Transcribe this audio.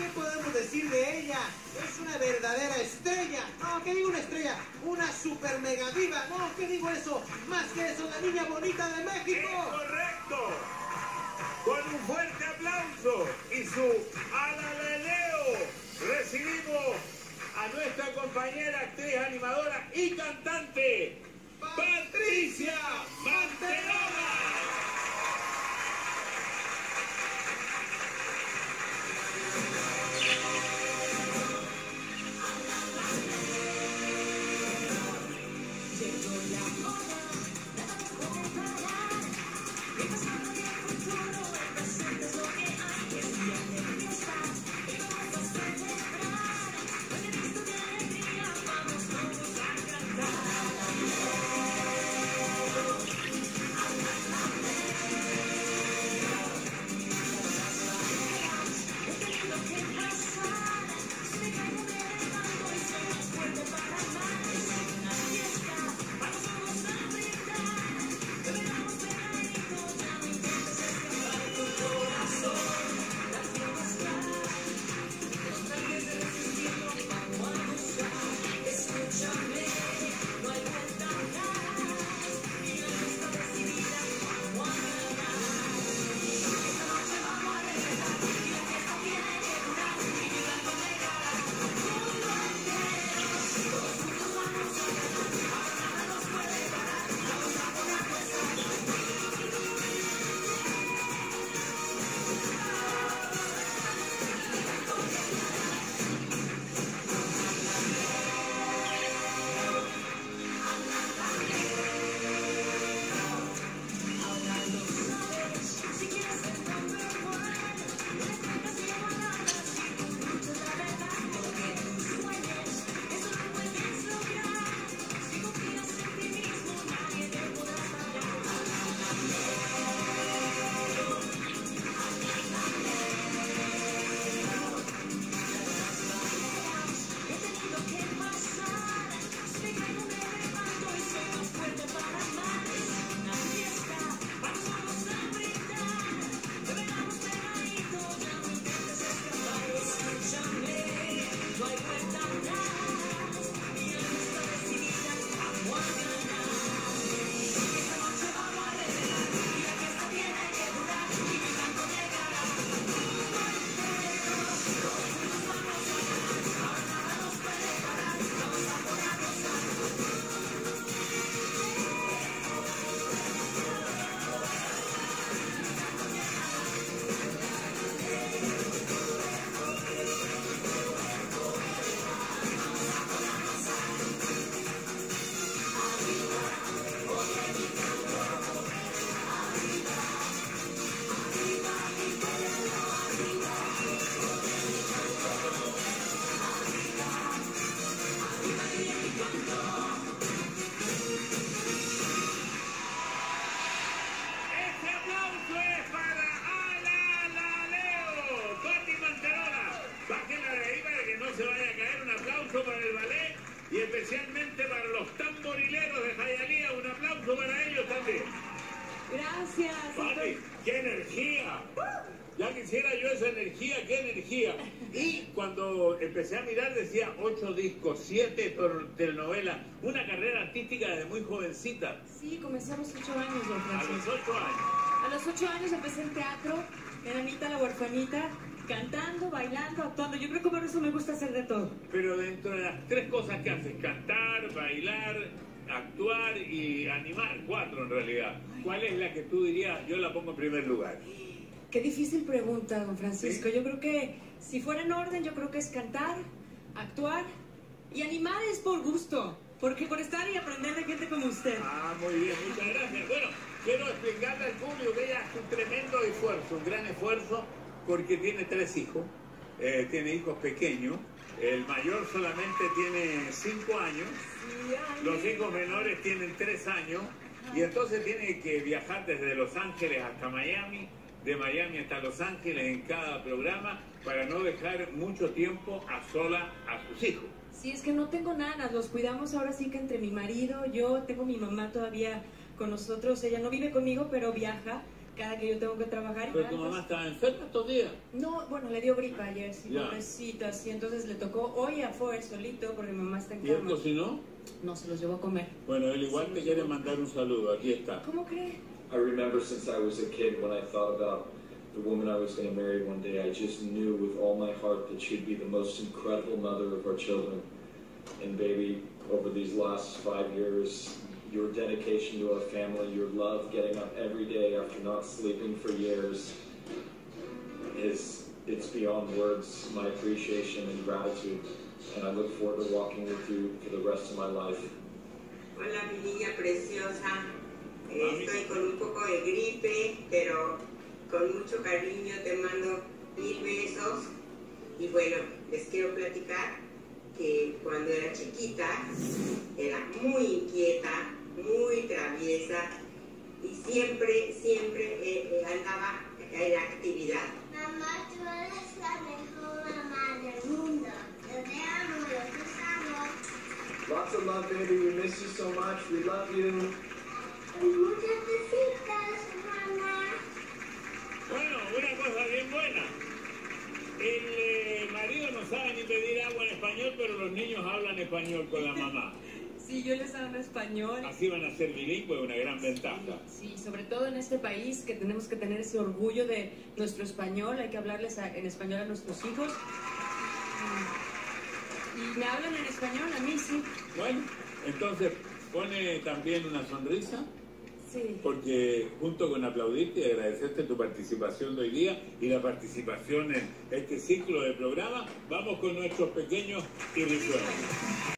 ¿Qué podemos decir de ella? Es una verdadera estrella. No, ¿qué digo una estrella? Una super mega diva. No, ¿qué digo eso? Más que eso, la niña bonita de México. Es correcto. Con un fuerte aplauso y su alaleleo recibimos a nuestra compañera actriz, animadora y cantante. Thank you. Aplauso para el ballet y especialmente para los tamborileros de Jayalía. Un aplauso para ellos también. Gracias. Papi, ¡qué energía! Ya quisiera yo esa energía, qué energía. Y cuando empecé a mirar decía ocho discos, siete telenovelas, una carrera artística desde muy jovencita, Sí, comencé a los ocho años, don a los Francisco. ocho años. A los ocho años empecé en teatro, en Anita la huerfanita, cantando, bailando, actuando. Yo creo que por eso me gusta hacer de todo. Pero dentro de las tres cosas que haces, cantar, bailar, actuar y animar, cuatro en realidad, ¿cuál es la que tú dirías, yo la pongo en primer lugar? Qué difícil pregunta, don Francisco. Yo creo que si fuera en orden, yo creo que es cantar, actuar y animar es por gusto. Porque por estar y aprender de gente como usted. Ah, muy bien, muchas gracias. Bueno, quiero explicarle al público que ella hace un tremendo esfuerzo, un gran esfuerzo, porque tiene tres hijos, eh, tiene hijos pequeños, el mayor solamente tiene cinco años, los hijos menores tienen tres años, y entonces tiene que viajar desde Los Ángeles hasta Miami, de Miami hasta Los Ángeles en cada programa, para no dejar mucho tiempo a sola a sus hijos. Sí, es que no tengo nanas, los cuidamos ahora sí que entre mi marido, yo tengo mi mamá todavía con nosotros, ella no vive conmigo, pero viaja cada que yo tengo que trabajar. Pero tu mamá estaba enferma estos días. No, bueno, le dio gripa ayer, sí, pobrecita, sí, entonces le tocó, hoy ya fue solito porque mi mamá está en ¿Y él cama. cocinó? No, se los llevó a comer. Bueno, él igual Sí, te quiere mandar un saludo. Aquí está. ¿Cómo cree? I remember since I was a kid when I thought about the woman I was going to marry one day, I just knew with all my heart that she'd be the most incredible mother of our children. And baby, over these last five years, your dedication to our family, your love getting up every day after not sleeping for years, is it's beyond words, my appreciation and gratitude. And I look forward to walking with you for the rest of my life. Hola, mi niña preciosa. Estoy con un poco de gripe, pero con mucho cariño te mando mil besos. Y bueno, les quiero platicar que cuando era chiquita era muy inquieta, muy traviesa y siempre, siempre eh, eh, andaba en actividad. Mamá, tú eres la mejor mamá del mundo. Yo te amo, los amo. Lots of love, baby. We miss you so much. We love you. Muchas besitos, mamá. Bueno, una cosa bien buena. El eh, marido no sabe ni pedir agua en español, pero los niños hablan español con la mamá. Sí, yo les hablo español. Así van a ser bilingües, una gran ventaja. Sí, sobre todo en este país que tenemos que tener ese orgullo de nuestro español, hay que hablarles a- en español a nuestros hijos. Y me hablan en español, a mí sí. Bueno, entonces pone también una sonrisa, Sí. porque junto con aplaudirte y agradecerte tu participación de hoy día y la participación en este ciclo de programa, vamos con nuestros pequeños y.